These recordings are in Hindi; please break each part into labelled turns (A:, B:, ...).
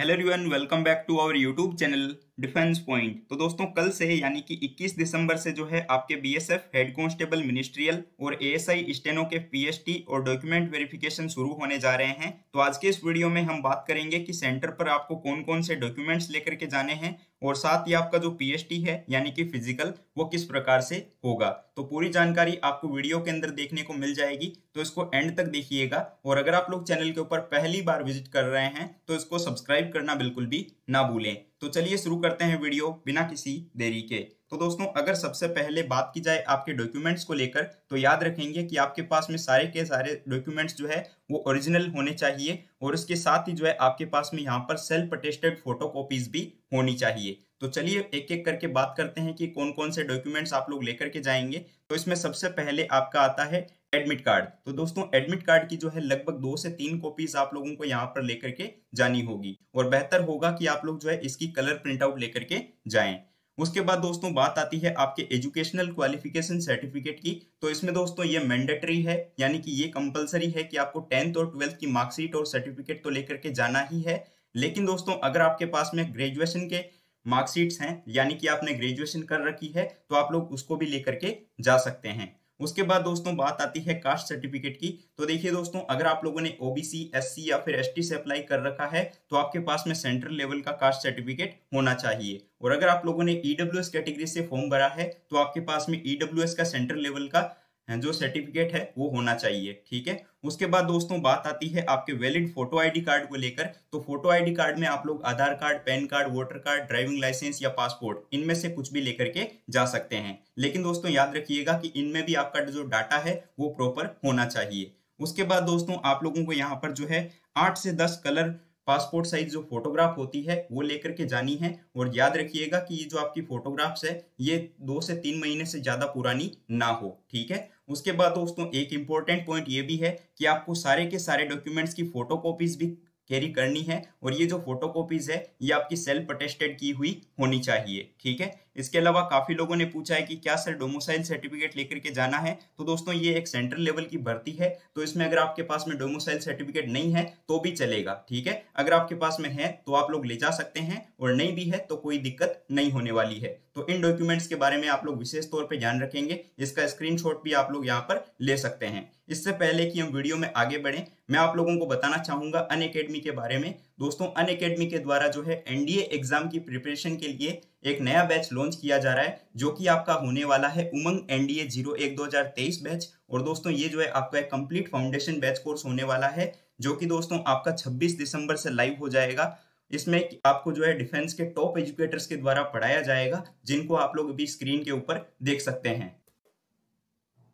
A: Hello everyone, welcome back to our YouTube channel. Defence point. तो दोस्तों, कल से यानी कि 21 दिसंबर से जो है, आपके बीएसएफ हेड कांस्टेबल मिनिस्ट्रियल और एएसआई स्टेनो के पीएसटी और डॉक्यूमेंट वेरिफिकेशन शुरू होने जा रहे हैं। तो आज के इस वीडियो में हम बात करेंगे कि सेंटर पर आपको कौन कौन से डॉक्यूमेंट्स लेकर के जाने हैं और साथ ही आपका जो पीएसटी है, यानी कि फ़िज़िकल, वो किस प्रकार से होगा। तो पूरी जानकारी आपको वीडियो के अंदर देखने को मिल जाएगी। तो इसको एंड तक देखिएगा और अगर आप लोग चैनल के ऊपर पहली बार विज़िट कर रहे हैं तो इसको सब्सक्राइब करना बिल्कुल भी ना भूलें। तो चलिए शुरू करते हैं वीडियो बिना किसी देरी के। तो दोस्तों, अगर सबसे पहले बात की जाए आपके डॉक्यूमेंट्स को लेकर तो याद रखेंगे कि आपके पास में सारे के सारे डॉक्यूमेंट्स जो है, वो ओरिजिनल होने चाहिए और उसके साथ ही जो है, आपके पास में यहाँ पर सेल्फ अटेस्टेड फ़ोटो कॉपीज भी होनी चाहिए। तो चलिए एक एक करके बात करते हैं कि कौन कौन से डॉक्यूमेंट्स आप लोग लेकर के जाएँगे। तो इसमें सबसे पहले आपका आता है एडमिट कार्ड तो दोस्तों एडमिट कार्ड की जो है लगभग दो से तीन कॉपीज आप लोगों को यहाँ पर लेकर के जानी होगी और बेहतर होगा कि आप लोग जो है इसकी कलर प्रिंट आउट लेकर के जाएँ। उसके बाद दोस्तों, बात आती है आपके एजुकेशनल क्वालिफिकेशन सर्टिफिकेट की। तो इसमें दोस्तों ये मैंडेटरी है, यानी कि ये कंपलसरी है कि आपको टेंथ और ट्वेल्थ की मार्कशीट और सर्टिफिकेट तो लेकर के जाना ही है। लेकिन दोस्तों, अगर आपके पास में ग्रेजुएशन के मार्कशीट्स हैं, यानी कि आपने ग्रेजुएशन कर रखी है तो आप लोग उसको भी लेकर के जा सकते हैं। उसके बाद दोस्तों बात आती है कास्ट सर्टिफिकेट की। तो देखिए दोस्तों, अगर आप लोगों ने ओबीसी एससी या फिर एसटी से अप्लाई कर रखा है तो आपके पास में सेंट्रल लेवल का कास्ट सर्टिफिकेट होना चाहिए। और अगर आप लोगों ने ईडब्ल्यू e कैटेगरी से फॉर्म भरा है तो आपके पास में ईडब्ल्यू e का सेंट्रल लेवल का जो सर्टिफिकेट है, वो होना चाहिए, ठीक है? उसके बाद दोस्तों बात आती है आपके वैलिड फ़ोटो आईडी कार्ड को लेकर। तो फ़ोटो आईडी कार्ड में आप लोग Aadhaar card PAN card voter card driving licence या पासपोर्ट इनमें से कुछ भी लेकर के जा सकते हैं। लेकिन दोस्तों याद रखिएगा कि इनमें भी आपका जो डाटा है, वो प्रॉपर होना चाहिए। उसके बाद दोस्तों आप लोगों को यहाँ पर जो है आठ से दस कलर पासपोर्ट साइज़ जो फोटोग्राफ होती है, वो लेकर के जानी है। और याद रखिएगा कि ये जो आपकी फोटोग्राफ्स है, ये दो से तीन महीने से ज़्यादा पुरानी ना हो, ठीक है? उसके बाद दोस्तों, एक इंपॉर्टेंट पॉइंट ये भी है कि आपको सारे के सारे डॉक्यूमेंट्स की फ़ोटो भी कैरी करनी है और ये जो फ़ोटो कॉपीज है, ये आपकी सेल्फ अटेस्टेड की हुई होनी चाहिए, ठीक है? इसके अलावा काफ़ी लोगों ने पूछा है कि क्या सर डोमोसाइल सर्टिफिकेट लेकर के जाना है? तो दोस्तों, ये एक सेंट्रल लेवल की भर्ती है तो इसमें अगर आपके पास में डोमोसाइल सर्टिफिकेट नहीं है तो भी चलेगा, ठीक है? अगर आपके पास में है तो आप लोग ले जा सकते हैं, और नहीं भी है तो कोई दिक्कत नहीं होने वाली है। तो इन डॉक्यूमेंट्स के बारे में आप लोग विशेष तौर पर ध्यान रखेंगे इसका स्क्रीन भी आप लोग यहाँ पर ले सकते हैं। इससे पहले कि हम वीडियो में आगे बढ़े, मैं आप लोगों को बताना चाहूँगा अन अकेडमी के बारे में। दोस्तों अन अकेडमी के द्वारा जो है एनडीए एग्ज़ाम की प्रिपरेशन के लिए एक नया बैच लॉन्च किया जा रहा है, जो कि आपका होने वाला है उमंग एनडीए ज़ीरो एक दो हज़ार तेईस बैच और दोस्तों, ये जो है आपका एक कंप्लीट फाउंडेशन बैच कोर्स होने वाला है, जो कि दोस्तों आपका 26 दिसंबर से लाइव हो जाएगा। इसमें आपको जो है डिफेंस के टॉप एजुकेटर्स के द्वारा पढ़ाया जाएगा, जिनको आप लोग अभी स्क्रीन के ऊपर देख सकते हैं।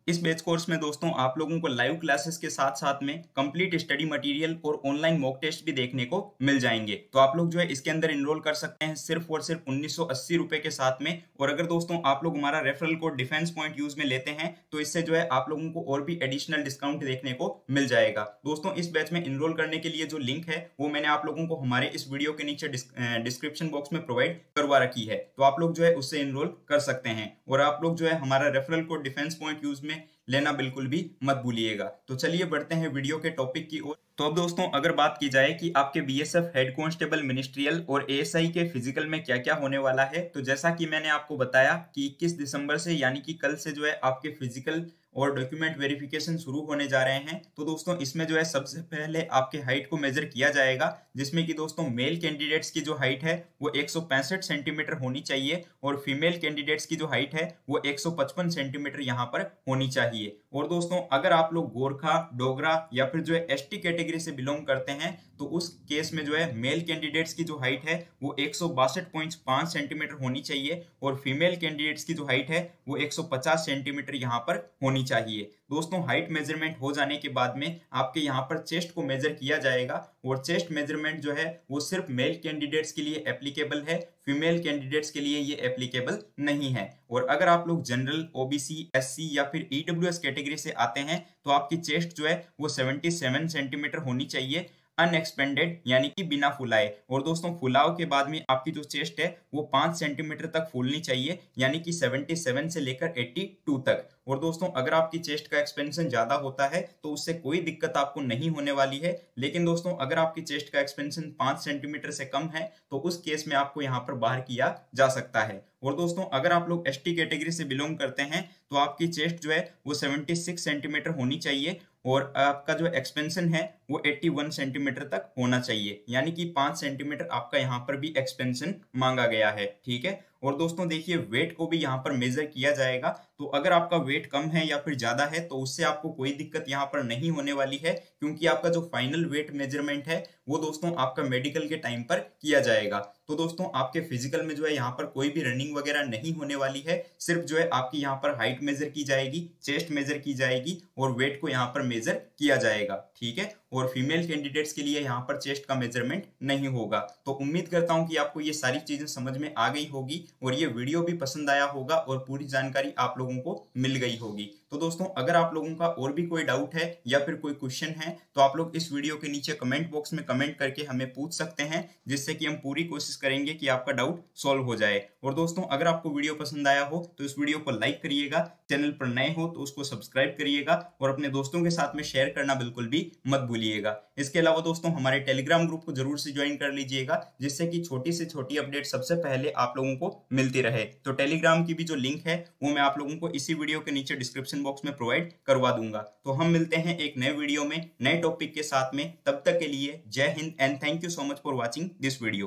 A: इस बेच कोर्स में दोस्तों, आप लोगों को लाइव क्लासेस के साथ साथ में कंप्लीट स्टडी मटेरियल और ऑनलाइन मॉक टेस्ट भी देखने को मिल जाएँगे। तो आप लोग जो है, इसके अंदर इनरोल कर सकते हैं सिर्फ़ और सिर्फ़ उन्नीस रुपए के साथ में। और अगर दोस्तों, आप लोग हमारा referral code defence point use में लेते हैं तो इससे जो है, आप लोगों को और भी एडिशनल डिस्काउंट देखने को मिल जाएगा। दोस्तों, इस बैच में इनरोल करने के लिए जो लिंक है, वो मैंने आप लोगों को हमारे इस वीडियो के नीचे डिस्क्रिप्शन बॉक्स में प्रोवाइड करवा रखी है। तो आप लोग जो है, उससे इनरोल कर सकते हैं। और आप लोग जो है, हमारा referral code defence point use में में लेना बिल्कुल भी मत भूलिएगा। तो चलिए बढ़ते हैं वीडियो के टॉपिक की ओर। तो अब दोस्तों, अगर बात की जाए कि आपके बीएसएफ हेड कांस्टेबल मिनिस्ट्रियल और एएसआई के फ़िज़िकल में क्या क्या होने वाला है तो जैसा कि मैंने आपको बताया कि 21 दिसंबर से यानी कि कल से जो है आपके फ़िज़िकल और डॉक्यूमेंट वेरिफिकेशन शुरू होने जा रहे हैं। तो दोस्तों, इसमें जो है सबसे पहले आपके हाइट को मेजर किया जाएगा, जिसमें कि दोस्तों मेल कैंडिडेट्स की जो हाइट है, वो एक सौ पैंसठ सेंटीमीटर होनी चाहिए और फीमेल कैंडिडेट्स की जो हाइट है, वो एक सौ पचपन सेंटीमीटर यहाँ पर होनी चाहिए। और दोस्तों, अगर आप लोग गोरखा, डोगरा या फिर जो है एसटी कैटेगरी से बिलोंग करते हैं तो उस केस में जो है मेल कैंडिडेट्स की जो हाइट है, वो एक सेंटीमीटर होनी चाहिए और फीमेल कैंडिडेट्स की जो हाइट है, वो 150 सेंटीमीटर यहाँ पर होनी चाहिए। दोस्तों हाइट मेज़रमेंट हो जाने के बाद में आपके यहाँ पर चेस्ट को मेजर किया जाएगा और चेस्ट मेज़रमेंट जो है, वो सिर्फ़ मेल कैंडिडेट्स के लिए एप्लीकेबल है फीमेल कैंडिडेट्स के लिए ये एप्लीकेबल नहीं है। और अगर आप लोग जनरल ओबीसी एससी या फिर ईडब्ल्यू कैटेगरी से आते हैं तो आपकी चेस्ट जो है, वो 77 सेंटीमीटर होनी चाहिए। अनएक्सपेंडेड यानी कि बिना फुलाए। और दोस्तों, फुलाव के बाद में आपकी जो चेस्ट है, वो पाँच सेंटीमीटर तक फूलनी चाहिए, यानी कि 77 से लेकर 82 तक। और दोस्तों, अगर आपकी चेस्ट का एक्सपेंशन ज़्यादा होता है तो उससे कोई दिक्कत आपको नहीं होने वाली है। लेकिन दोस्तों, अगर आपकी चेस्ट का एक्सपेंशन पाँच सेंटीमीटर से कम है तो उस केस में आपको यहाँ पर बाहर किया जा सकता है। और दोस्तों, अगर आप लोग एसटी कैटेगरी से बिलोंग करते हैं तो आपकी चेस्ट जो है, वो 76 सेंटीमीटर होनी चाहिए और आपका जो एक्सपेंशन है, वो 81 सेंटीमीटर तक होना चाहिए। यानी कि पाँच सेंटीमीटर आपका यहाँ पर भी एक्सपेंशन मांगा गया है, ठीक है? और दोस्तों देखिए वेट को भी यहाँ पर मेजर किया जाएगा। तो अगर आपका वेट कम है या फिर ज़्यादा है तो उससे आपको कोई दिक्कत यहाँ पर नहीं होने वाली है, क्योंकि आपका जो फाइनल वेट मेज़रमेंट है, वो दोस्तों आपका मेडिकल के टाइम पर किया जाएगा। तो दोस्तों, आपके फ़िज़िकल में जो है यहाँ पर कोई भी रनिंग वगैरह नहीं होने वाली है। सिर्फ़ जो है आपकी यहाँ पर हाइट मेजर की जाएगी चेस्ट मेजर की जाएगी और वेट को यहाँ पर मेजर किया जाएगा, ठीक है? और फीमेल कैंडिडेट्स के लिए यहाँ पर चेस्ट का मेज़रमेंट नहीं होगा। तो उम्मीद करता हूँ कि आपको ये सारी चीज़ें समझ में आ गई होगी और ये वीडियो भी पसंद आया होगा और पूरी जानकारी आप लोगों को मिल गई होगी। तो दोस्तों, अगर आप लोगों का और भी कोई डाउट है या फिर कोई क्वेश्चन है तो आप लोग इस वीडियो के नीचे कमेंट बॉक्स में कमेंट करके हमें पूछ सकते हैं, जिससे कि हम पूरी कोशिश करेंगे कि आपका डाउट सॉल्व हो जाए। और दोस्तों, अगर आपको वीडियो पसंद आया हो तो इस वीडियो को लाइक करिएगा चैनल पर नए हो तो उसको सब्सक्राइब करिएगा और अपने दोस्तों के साथ में शेयर करना बिल्कुल भी मत भूलिएगा। इसके अलावा दोस्तों, हमारे टेलीग्राम ग्रुप को ज़रूर से ज्वाइन कर लीजिएगा, जिससे कि छोटी से छोटी अपडेट सबसे पहले आप लोगों को मिलती रहे। तो टेलीग्राम की भी जो लिंक है, वो मैं आप लोगों को इसी वीडियो के नीचे डिस्क्रिप्शन बॉक्स में प्रोवाइड करवा दूँगा। तो हम मिलते हैं एक नए वीडियो में, नए टॉपिक के साथ में। तब तक के लिए Jai Hind and thank you so much for watching this video